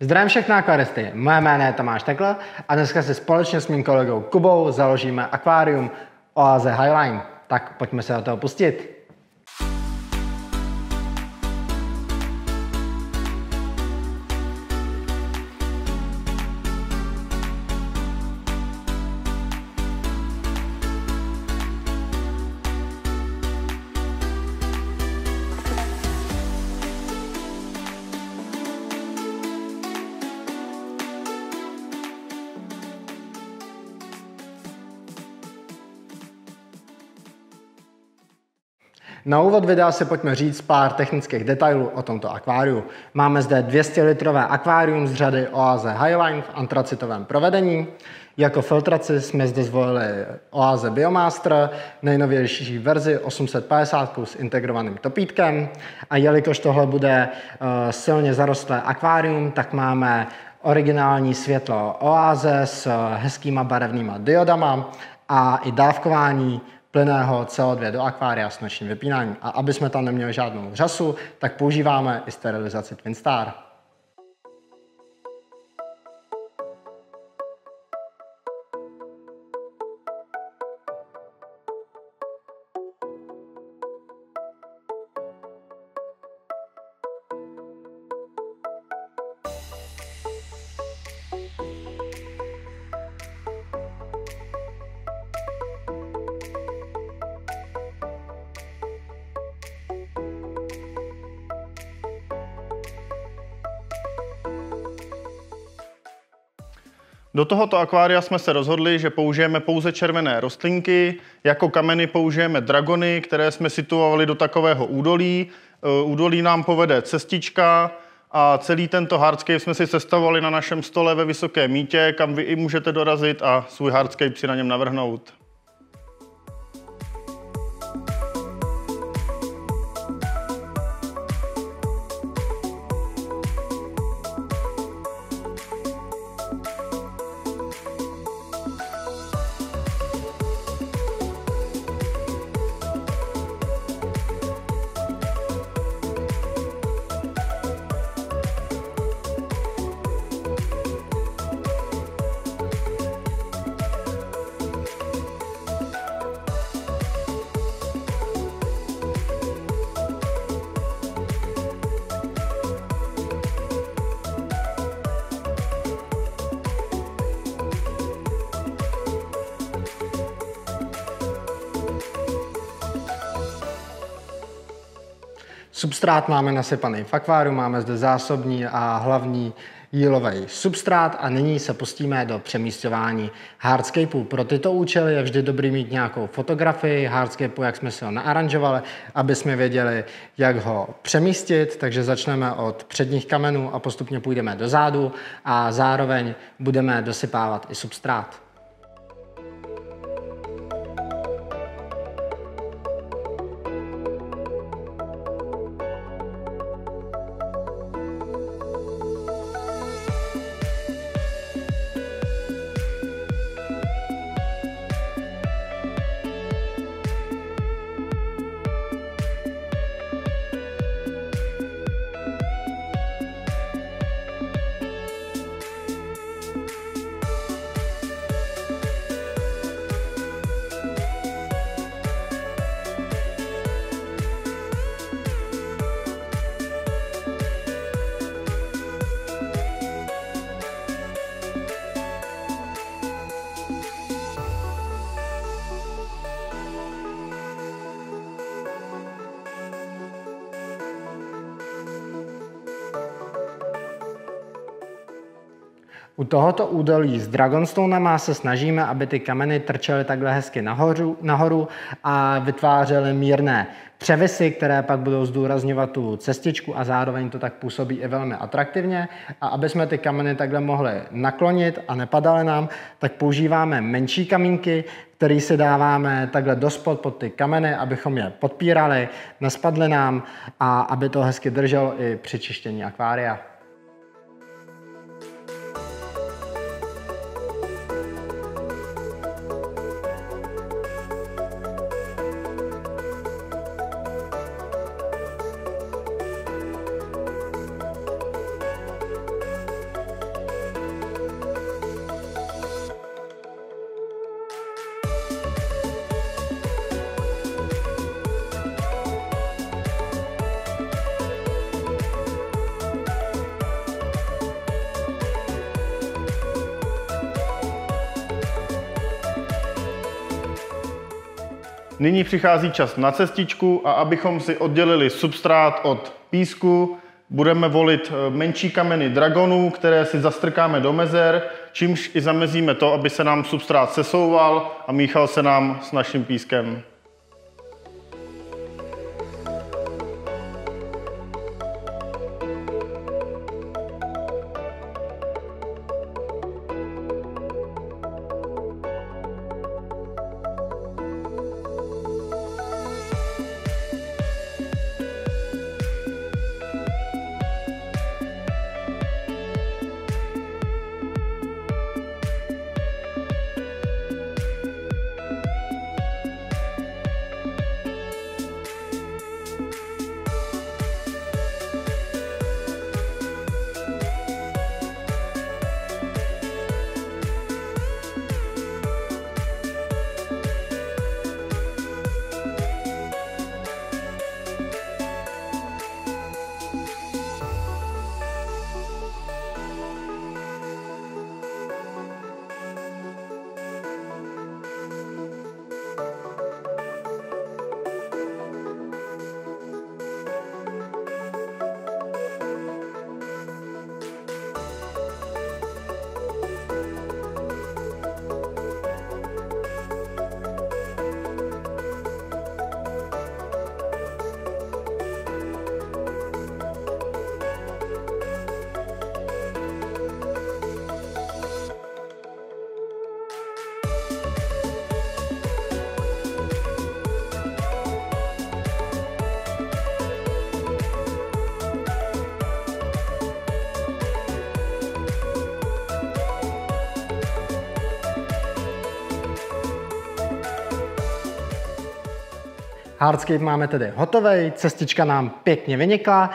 Zdravím všechny akvaristy, moje jméno je Tomáš Tekl a dneska si společně s mým kolegou Kubou založíme akvárium Oaze Highline. Tak pojďme se do toho pustit. Na úvod videa si pojďme říct pár technických detailů o tomto akváriu. Máme zde 200 litrové akvárium z řady Oaze Highline v antracitovém provedení. Jako filtraci jsme zde zvolili Oaze Biomaster, nejnovější verzi 850 s integrovaným topítkem. A jelikož tohle bude uh, silně zarostlé akvárium, tak máme originální světlo Oaze s hezkýma barevnýma diodama a i dávkování plyného CO2 do akvária s nočním vypínáním. A aby jsme tam neměli žádnou řasu, tak používáme i sterilizaci TwinStar. Do tohoto akvária jsme se rozhodli, že použijeme pouze červené rostlinky, jako kameny použijeme dragony, které jsme situovali do takového údolí. E, údolí nám povede cestička a celý tento hardscape jsme si sestavovali na našem stole ve Vysoké mítě, kam vy i můžete dorazit a svůj hardscape si na něm navrhnout. Substrát máme nasypaný v akváriu, máme zde zásobní a hlavní jílový substrát a nyní se pustíme do přemístování hardscapeu. Pro tyto účely je vždy dobrý mít nějakou fotografii hardscapeu, jak jsme si ho naaranžovali, aby jsme věděli, jak ho přemístit, takže začneme od předních kamenů a postupně půjdeme do zádu a zároveň budeme dosypávat i substrát. U tohoto údolí s Dragonstonem se snažíme, aby ty kameny trčely takhle hezky nahoru, nahoru a vytvářely mírné převisy, které pak budou zdůrazňovat tu cestičku a zároveň to tak působí i velmi atraktivně. A aby jsme ty kameny takhle mohli naklonit a nepadaly nám, tak používáme menší kamínky, které si dáváme takhle dospod pod ty kameny, abychom je podpírali, nespadly nám a aby to hezky drželo i při čištění akvária. Nyní přichází čas na cestičku a abychom si oddělili substrát od písku, budeme volit eh, menší kameny dragonů, které si zastrkáme do mezer, čímž i zamezíme to, aby se nám substrát sesouval a míchal se nám s naším pískem. Hardscape máme tedy hotový, cestička nám pěkně vynikla,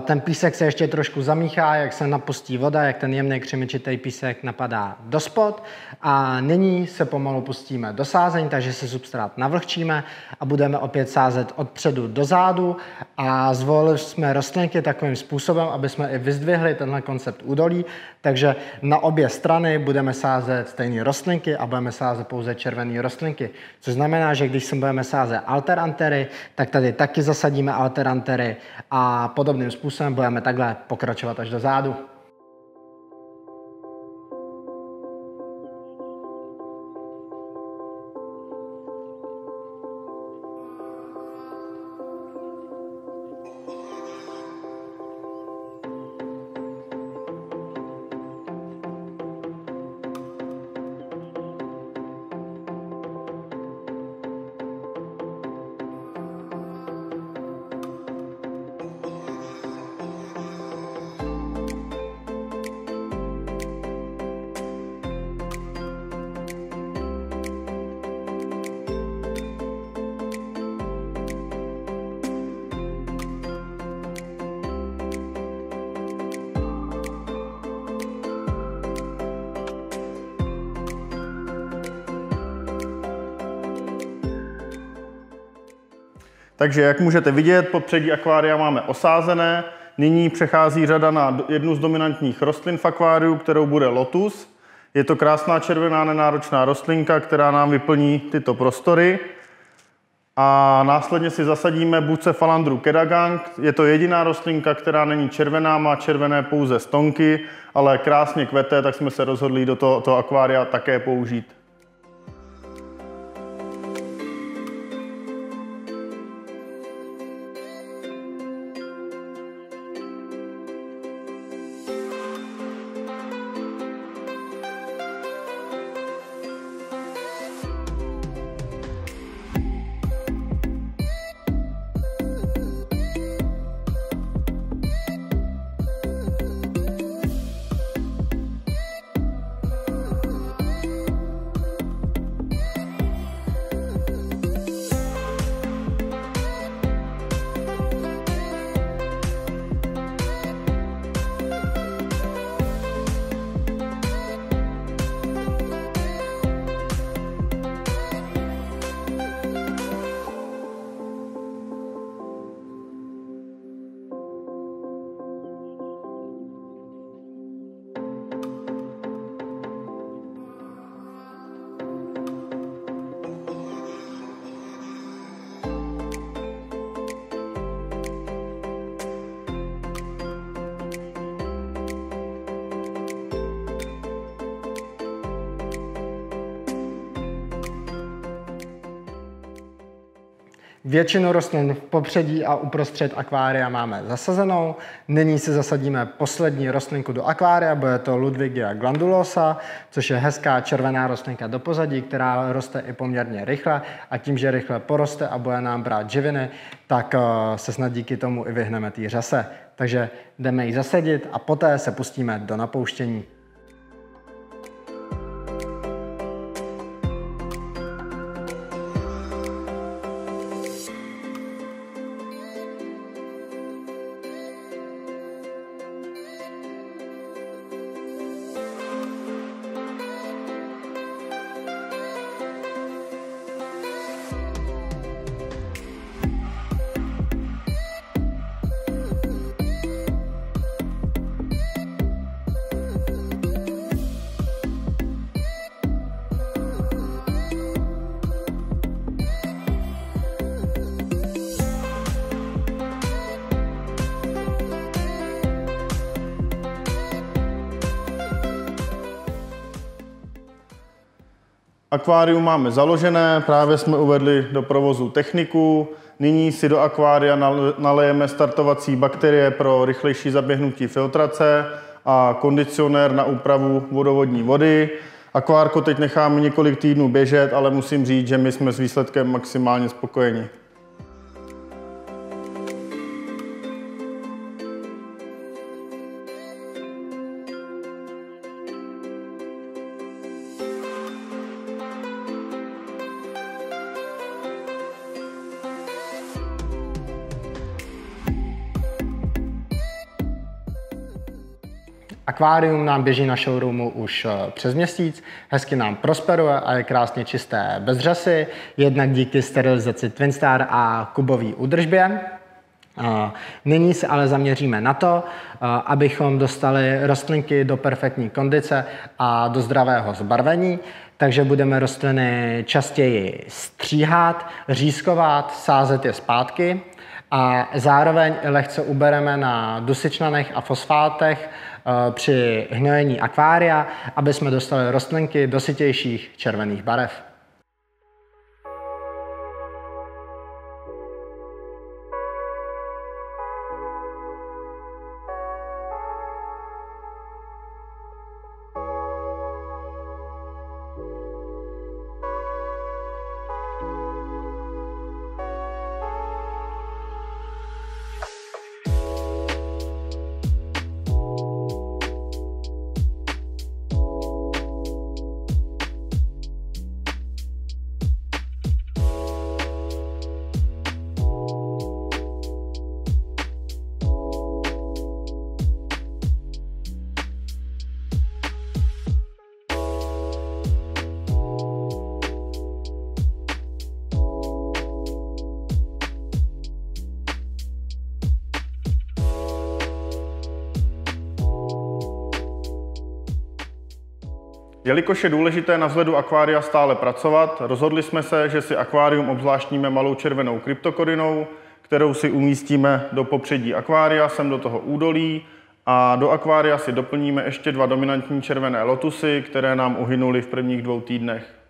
ten písek se ještě trošku zamíchá, jak se napustí voda, jak ten jemný křimičitý písek napadá do spod. A nyní se pomalu pustíme do sázení, takže se substrát navlhčíme a budeme opět sázet od předu do zádu. A zvolili jsme rostlinky takovým způsobem, aby jsme i vyzdvihli tenhle koncept údolí, takže na obě strany budeme sázet stejné rostlinky a budeme sázet pouze červené rostlinky, což znamená, že když se budeme sázet alterantery, tak tady taky zasadíme alterantery a podobným způsobem budeme takhle pokračovat až do zádu. Takže jak můžete vidět, popředí akvária máme osázené. Nyní přechází řada na jednu z dominantních rostlin v akváriu, kterou bude lotus. Je to krásná červená nenáročná rostlinka, která nám vyplní tyto prostory. A následně si zasadíme Bucephalandru kedagang. Je to jediná rostlinka, která není červená, má červené pouze stonky, ale krásně kvete, tak jsme se rozhodli do toho, toho akvária také použít. Většinu rostlin v popředí a uprostřed akvária máme zasazenou. Nyní si zasadíme poslední rostlinku do akvária, bude to Ludwigia glandulosa, což je hezká červená rostlinka do pozadí, která roste i poměrně rychle a tím, že rychle poroste a bude nám brát živiny, tak eh, se snad díky tomu i vyhneme té řase. Takže jdeme ji zasadit a poté se pustíme do napouštění. Akvárium máme založené, právě jsme uvedli do provozu techniku. Nyní si do akvária nalejeme startovací bakterie pro rychlejší zaběhnutí filtrace a kondicionér na úpravu vodovodní vody. Akvárko teď necháme několik týdnů běžet, ale musím říct, že my jsme s výsledkem maximálně spokojeni. Akvárium nám běží na showroomu už eh, přes měsíc, hezky nám prosperuje a je krásně čisté bez řasy, jednak díky sterilizaci Twinstar a kubový údržbě. Nyní se ale zaměříme na to, eh, abychom dostali rostlinky do perfektní kondice a do zdravého zbarvení, takže budeme rostliny častěji stříhat, řízkovat, sázet je zpátky. A zároveň lehce ubereme na dusičnanech a fosfátech eh, při hnojení akvária, aby jsme dostali rostlinky do sytějších červených barev. Jelikož je důležité na vzhledu akvária stále pracovat, rozhodli jsme se, že si akvárium obzvláštníme malou červenou kryptokorinou, kterou si umístíme do popředí akvária, sem do toho údolí a do akvária si doplníme ještě dva dominantní červené lotusy, které nám uhynuly v prvních dvou týdnech.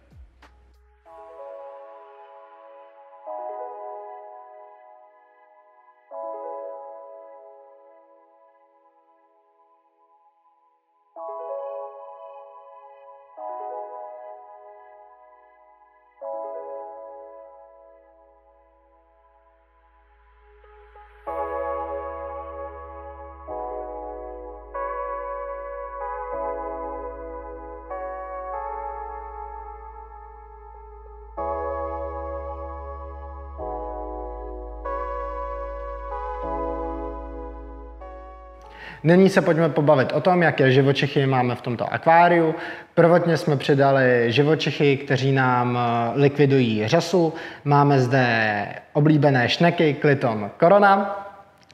Nyní se pojďme pobavit o tom, jaké živočichy máme v tomto akváriu. Prvotně jsme přidali živočichy, kteří nám eh, likvidují řasu. Máme zde oblíbené šneky, kliton korona.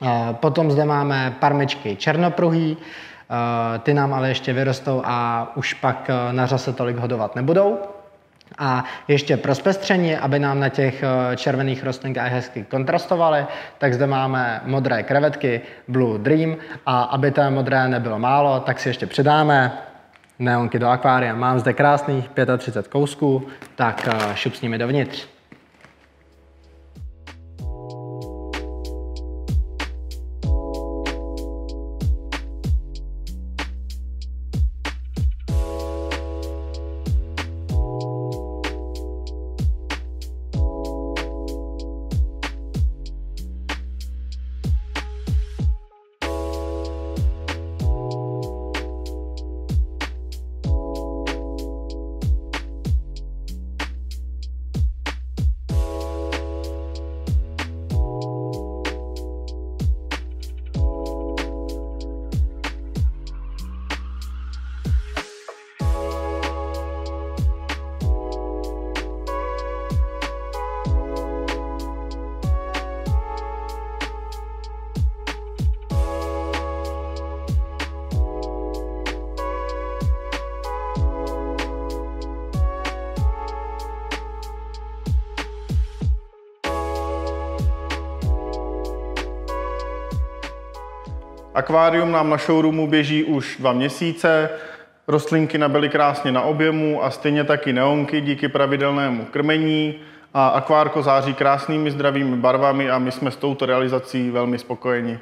Eh, potom zde máme parmičky černopruhý, eh, ty nám ale ještě vyrostou a už pak na řase tolik hodovat nebudou. A ještě pro zpestření, aby nám na těch eh, červených rostlinkách hezky kontrastovaly, tak zde máme modré krevetky Blue Dream a aby té modré nebylo málo, tak si ještě přidáme neonky do akvária. Mám zde krásných 35 kousků, tak eh, šup s nimi dovnitř. Akvárium nám na showroomu běží už dva měsíce, rostlinky nabyly krásně na objemu a stejně taky neonky díky pravidelnému krmení a akvárko září krásnými zdravými barvami a my jsme s touto realizací velmi spokojeni.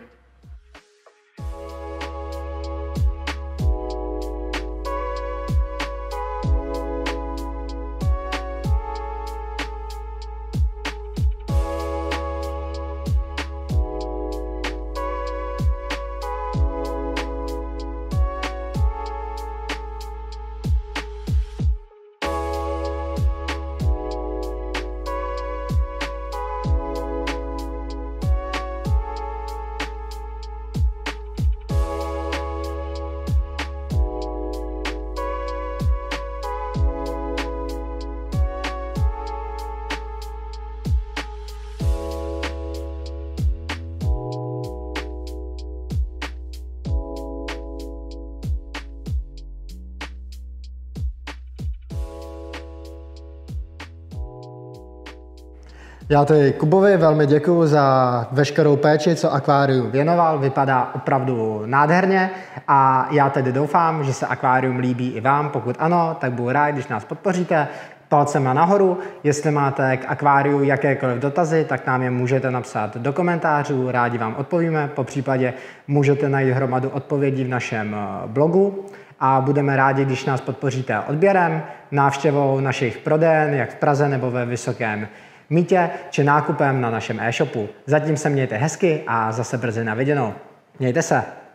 Já tedy Kubovi velmi děkuji za veškerou péči, co akvárium věnoval. Vypadá opravdu nádherně a já tedy doufám, že se akvárium líbí i vám. Pokud ano, tak budu rád, když nás podpoříte palcema nahoru. Jestli máte k akváriu jakékoliv dotazy, tak nám je můžete napsat do komentářů, rádi vám odpovíme. Po případě můžete najít hromadu odpovědí v našem eh, blogu a budeme rádi, když nás podpoříte odběrem, návštěvou našich prodejen, jak v Praze nebo ve Vysokém mítě či nákupem na našem e-shopu. Zatím se mějte hezky a zase brzy na viděnou. Mějte se!